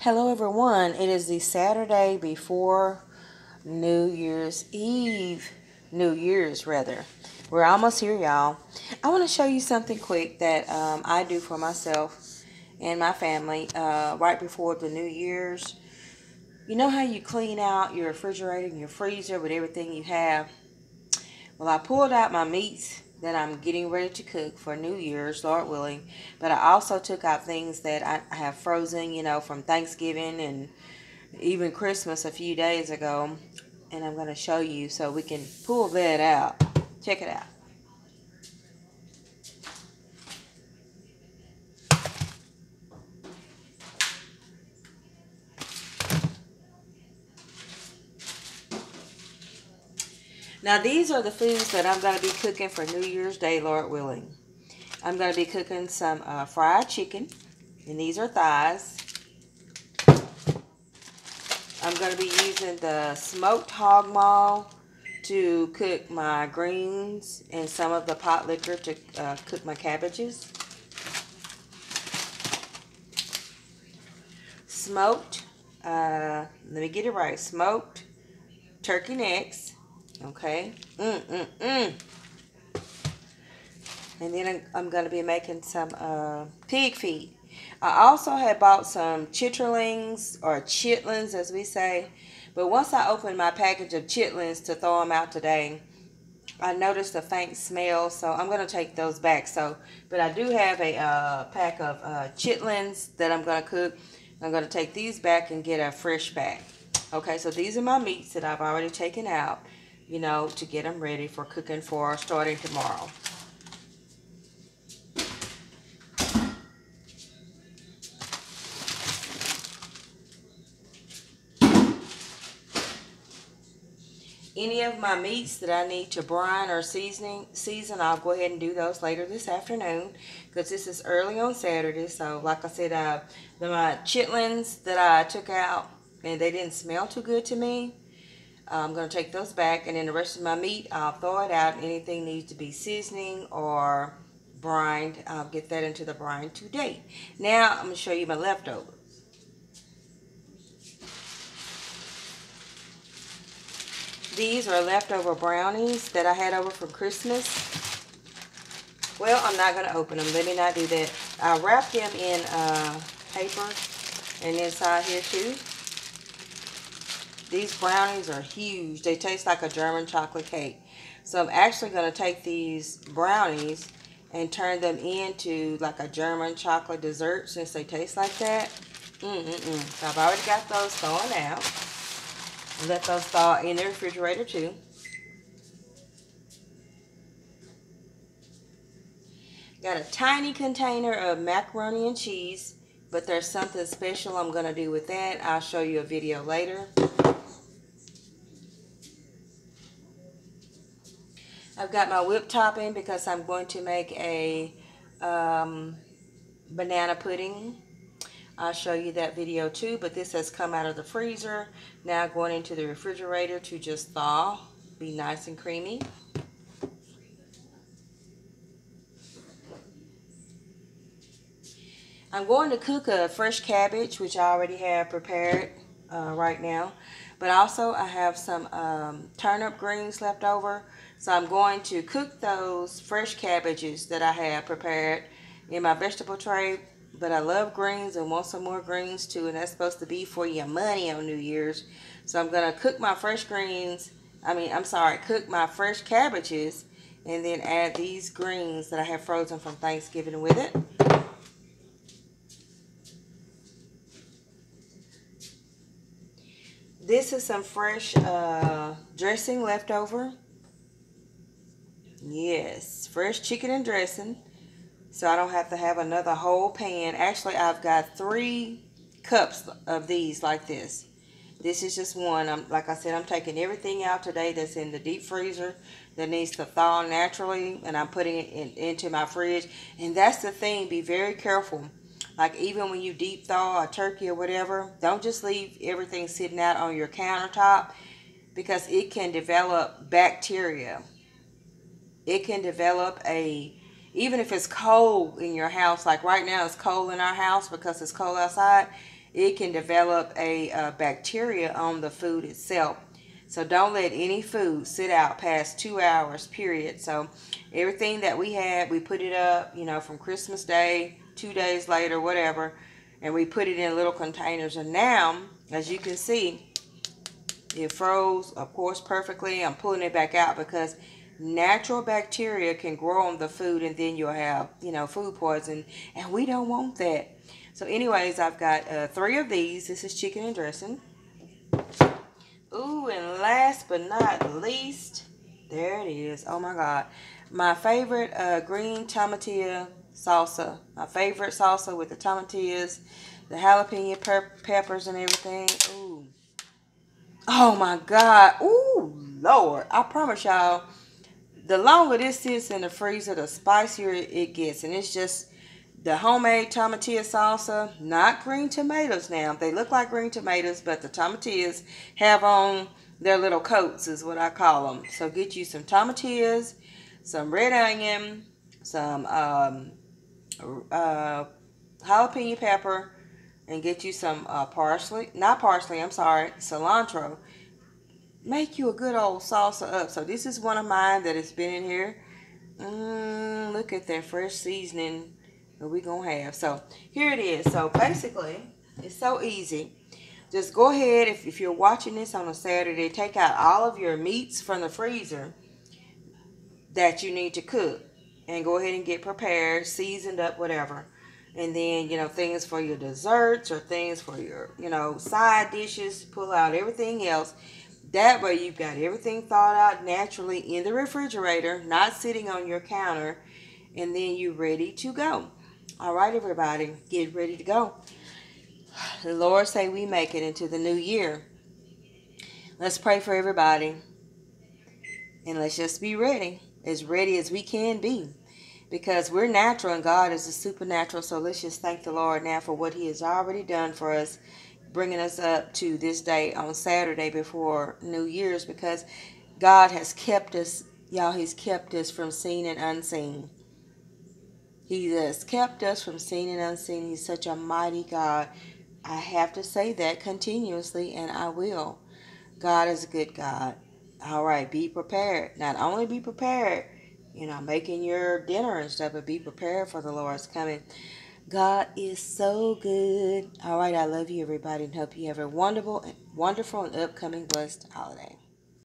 Hello, everyone. It is the Saturday before New Year's Eve. New Year's, rather. We're almost here, y'all. I want to show you something quick that um, I do for myself and my family uh, right before the New Year's. You know how you clean out your refrigerator and your freezer with everything you have? Well, I pulled out my meats that I'm getting ready to cook for New Year's, Lord willing. But I also took out things that I have frozen, you know, from Thanksgiving and even Christmas a few days ago. And I'm going to show you so we can pull that out. Check it out. Now these are the foods that I'm going to be cooking for New Year's Day, Lord willing. I'm going to be cooking some uh, fried chicken, and these are thighs. I'm going to be using the smoked hog maw to cook my greens and some of the pot liquor to uh, cook my cabbages. Smoked, uh, let me get it right, smoked turkey necks Okay. Mm, mm, mm. And then I'm, I'm going to be making some uh, pig feet. I also had bought some chitterlings or chitlins as we say. But once I opened my package of chitlins to throw them out today, I noticed a faint smell, so I'm going to take those back. So, But I do have a uh, pack of uh, chitlins that I'm going to cook. I'm going to take these back and get a fresh bag. Okay, so these are my meats that I've already taken out you know, to get them ready for cooking for starting tomorrow. Any of my meats that I need to brine or seasoning season, I'll go ahead and do those later this afternoon because this is early on Saturday. So, like I said, uh, the my chitlins that I took out and they didn't smell too good to me. I'm going to take those back and then the rest of my meat, I'll throw it out. Anything needs to be seasoning or brined, I'll get that into the brine today. Now I'm going to show you my leftovers. These are leftover brownies that I had over from Christmas. Well, I'm not going to open them. Let me not do that. I wrapped them in uh, paper and inside here too. These brownies are huge. They taste like a German chocolate cake. So I'm actually going to take these brownies and turn them into like a German chocolate dessert since they taste like that. Mm-mm-mm. So I've already got those thawing out. Let those thaw in the refrigerator too. Got a tiny container of macaroni and cheese, but there's something special I'm going to do with that. I'll show you a video later. I've got my whipped topping because I'm going to make a um, banana pudding. I'll show you that video too, but this has come out of the freezer. Now going into the refrigerator to just thaw, be nice and creamy. I'm going to cook a fresh cabbage, which I already have prepared uh, right now. But also I have some um, turnip greens left over. So I'm going to cook those fresh cabbages that I have prepared in my vegetable tray. But I love greens and want some more greens too. And that's supposed to be for your money on New Year's. So I'm going to cook my fresh greens. I mean, I'm sorry, cook my fresh cabbages. And then add these greens that I have frozen from Thanksgiving with it. This is some fresh uh, dressing left over. Yes, fresh chicken and dressing. So I don't have to have another whole pan. Actually, I've got three cups of these like this. This is just one. I'm, like I said, I'm taking everything out today that's in the deep freezer that needs to thaw naturally. And I'm putting it in, into my fridge. And that's the thing. Be very careful. Like even when you deep thaw a turkey or whatever, don't just leave everything sitting out on your countertop because it can develop bacteria it can develop a even if it's cold in your house like right now it's cold in our house because it's cold outside it can develop a uh, bacteria on the food itself. So don't let any food sit out past two hours, period. So everything that we had, we put it up, you know, from Christmas Day, two days later, whatever, and we put it in little containers. And now, as you can see, it froze, of course, perfectly. I'm pulling it back out because natural bacteria can grow on the food and then you'll have, you know, food poison. And we don't want that. So anyways, I've got uh, three of these. This is chicken and dressing. Ooh, and last but not least, there it is. Oh my God. My favorite uh, green tomatillo salsa. My favorite salsa with the tomatillas, the jalapeno peppers and everything. Ooh. Oh my God. Ooh, Lord. I promise y'all, the longer this sits in the freezer, the spicier it gets. And it's just the homemade tomatillo salsa, not green tomatoes now. They look like green tomatoes, but the tomatillas have on their little coats is what I call them. So get you some tomatillas, some red onion, some um, uh, jalapeno pepper, and get you some uh, parsley. Not parsley, I'm sorry, cilantro. Make you a good old salsa up. So this is one of mine that has been in here. Mm, look at that fresh seasoning that we gonna have. So here it is. So basically, it's so easy. Just go ahead, if, if you're watching this on a Saturday, take out all of your meats from the freezer that you need to cook. And go ahead and get prepared, seasoned up, whatever. And then, you know, things for your desserts or things for your, you know, side dishes. Pull out everything else. That way you've got everything thawed out naturally in the refrigerator, not sitting on your counter. And then you're ready to go. All right, everybody, get ready to go. The Lord say we make it into the new year. Let's pray for everybody. And let's just be ready, as ready as we can be. Because we're natural and God is a supernatural. So let's just thank the Lord now for what He has already done for us, bringing us up to this day on Saturday before New Year's. Because God has kept us, y'all, He's kept us from seen and unseen. He has kept us from seen and unseen. He's such a mighty God. I have to say that continuously, and I will. God is a good God. All right, be prepared. Not only be prepared, you know, making your dinner and stuff, but be prepared for the Lord's coming. God is so good. All right, I love you, everybody, and hope you have a wonderful, and wonderful, and upcoming blessed holiday.